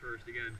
first again.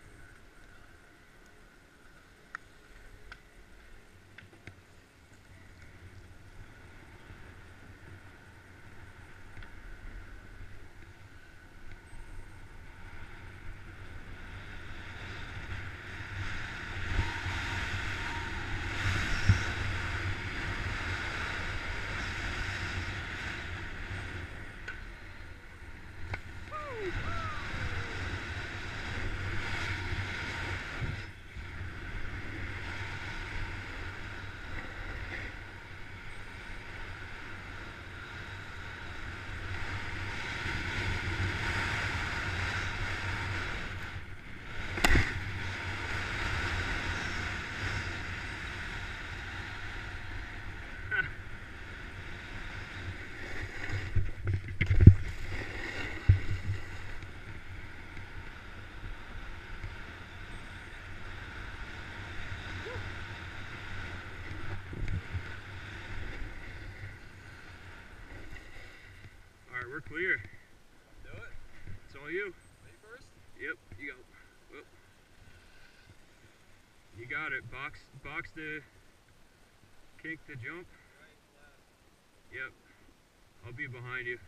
All right, we're clear. Do it. It's all you. Me first? Yep, you go. Whoop. You got it. Box, box the kink the jump. Right, left. Yep. I'll be behind you.